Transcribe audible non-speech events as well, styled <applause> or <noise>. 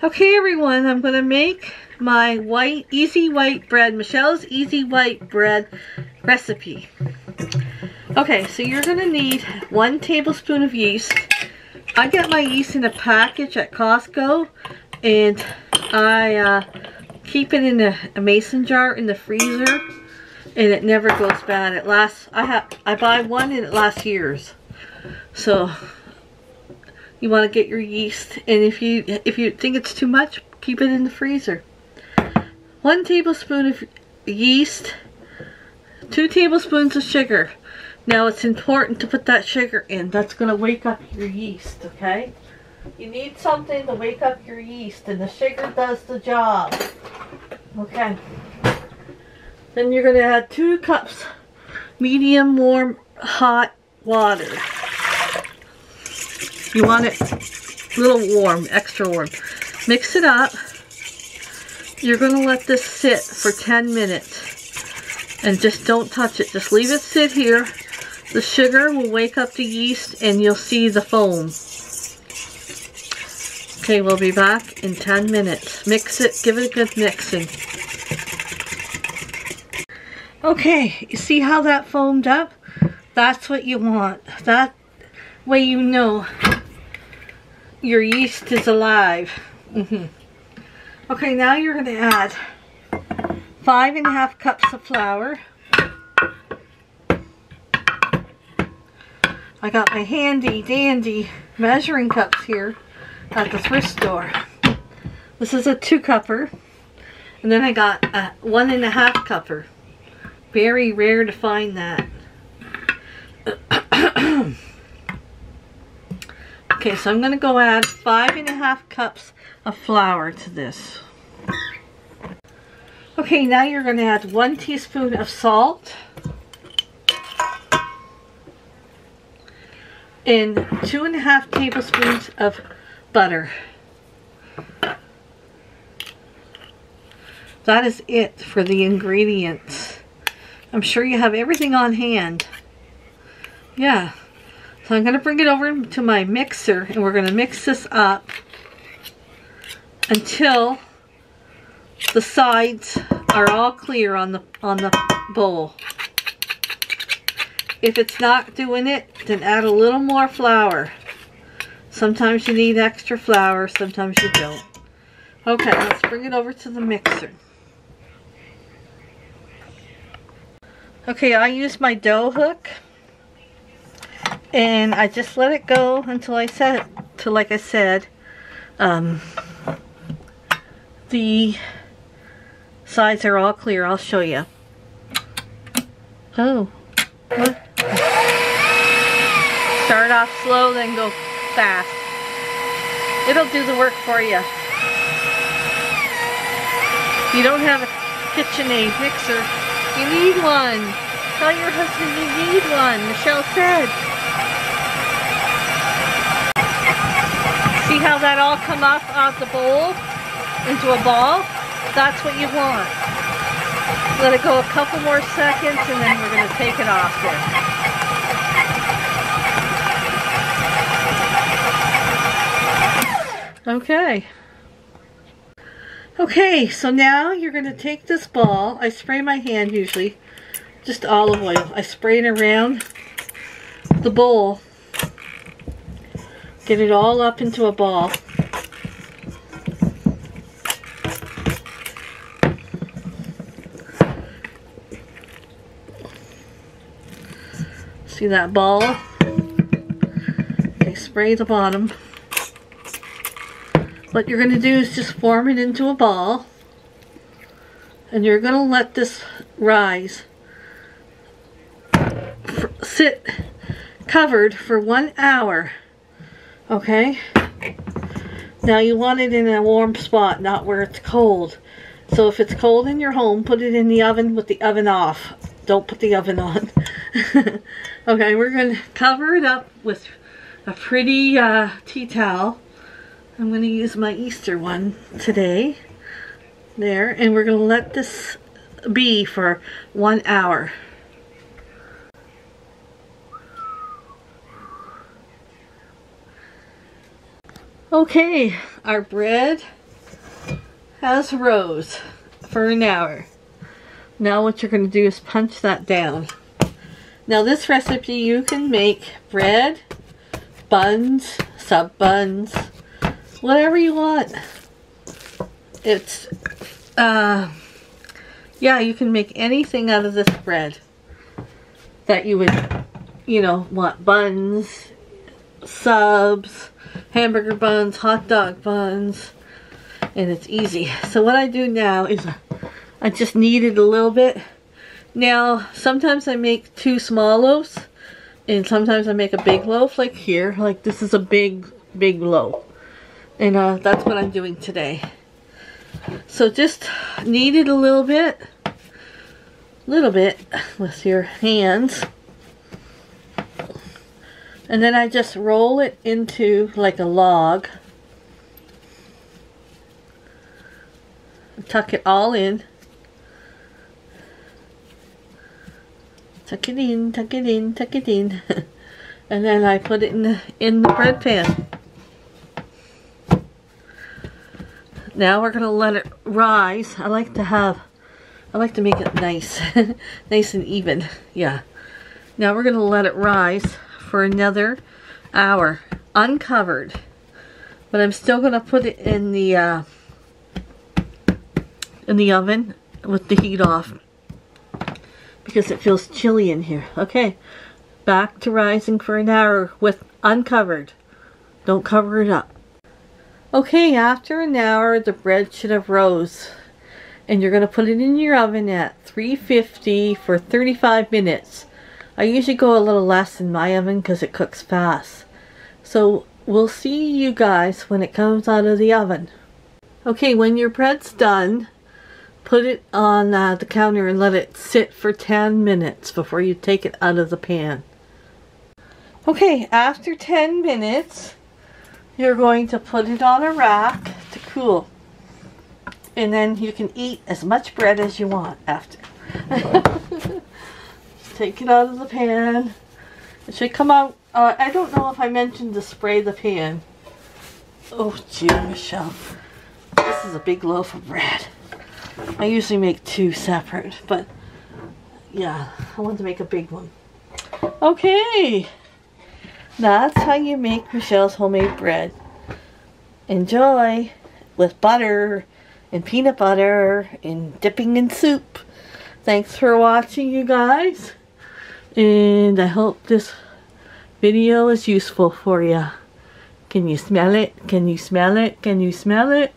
Okay everyone, I'm going to make my white, easy white bread, Michele's easy white bread recipe. Okay, so you're going to need one tablespoon of yeast. I get my yeast in a package at Costco and I uh, keep it in a, a mason jar in the freezer and it never goes bad. It lasts, I have, I buy one and it lasts years. So you want to get your yeast and if you if you think it's too much keep it in the freezer. One tablespoon of yeast two tablespoons of sugar. Now it's important to put that sugar in. That's going to wake up your yeast okay? You need something to wake up your yeast and the sugar does the job okay? Then you're going to add two cups medium warm hot water you want it a little warm, extra warm. Mix it up. You're going to let this sit for 10 minutes. And just don't touch it. Just leave it sit here. The sugar will wake up the yeast and you'll see the foam. Okay, we'll be back in 10 minutes. Mix it, give it a good mixing. Okay, you see how that foamed up? That's what you want. That way you know your yeast is alive. Mm -hmm. Okay, now you're going to add five and a half cups of flour. I got my handy dandy measuring cups here at the thrift store. This is a two cupper. And then I got a one and a half cupper. Very rare to find that. <clears throat> Okay, so I'm going to go add five and a half cups of flour to this. Okay, now you're going to add one teaspoon of salt. And two and a half tablespoons of butter. That is it for the ingredients. I'm sure you have everything on hand. Yeah. So I'm going to bring it over to my mixer and we're going to mix this up until the sides are all clear on the on the bowl. If it's not doing it, then add a little more flour. Sometimes you need extra flour, sometimes you don't. Okay, let's bring it over to the mixer. Okay, I use my dough hook and I just let it go until I set to like I said um, the sides are all clear. I'll show you oh what? start off slow then go fast. It'll do the work for you you don't have a KitchenAid mixer. You need one. Tell your husband you need one Michele said See how that all come up out the bowl into a ball? That's what you want. Let it go a couple more seconds and then we're going to take it off there. Okay. Okay, so now you're going to take this ball. I spray my hand usually. Just olive oil. I spray it around the bowl Get it all up into a ball. See that ball? Okay, spray the bottom. What you're going to do is just form it into a ball. And you're going to let this rise. Sit covered for one hour. Okay? Now you want it in a warm spot, not where it's cold. So if it's cold in your home, put it in the oven with the oven off. Don't put the oven on. <laughs> okay, we're going to cover it up with a pretty uh, tea towel. I'm going to use my Easter one today. There, and we're going to let this be for one hour. Okay, our bread has rose for an hour. Now what you're going to do is punch that down. Now this recipe you can make bread, buns, sub buns, whatever you want. It's, uh, yeah, you can make anything out of this bread that you would, you know, want buns, subs, hamburger buns, hot dog buns, and it's easy. So what I do now is I just knead it a little bit. Now, sometimes I make two small loaves, and sometimes I make a big loaf, like here. Like this is a big, big loaf. And uh, that's what I'm doing today. So just knead it a little bit, a little bit with your hands. And then I just roll it into like a log. Tuck it all in. Tuck it in, tuck it in, tuck it in. <laughs> and then I put it in the, in the bread pan. Now we're going to let it rise. I like to have, I like to make it nice, <laughs> nice and even. Yeah. Now we're going to let it rise for another hour, uncovered. But I'm still to put it in the, uh, in the oven with the heat off because it feels chilly in here. Okay, back to rising for an hour with uncovered. Don't cover it up. Okay, after an hour, the bread should have rose. And you're to put it in your oven at 350 for 35 minutes. I usually go a little less in my oven because it cooks fast. So we'll see you guys when it comes out of the oven. Okay, when your bread's done, put it on uh, the counter and let it sit for 10 minutes before you take it out of the pan. Okay, after 10 minutes, you're going to put it on a rack to cool. And then you can eat as much bread as you want after. <laughs> Take it out of the pan. It should come out. Uh, I don't know if I mentioned to spray the pan. Oh, gee, Michele. This is a big loaf of bread. I usually make two separate, but yeah, I want to make a big one. Okay. That's how you make Michele's homemade bread. Enjoy with butter and peanut butter and dipping in soup. Thanks for watching you guys. And I hope this video is useful for you. Can you smell it? Can you smell it? Can you smell it?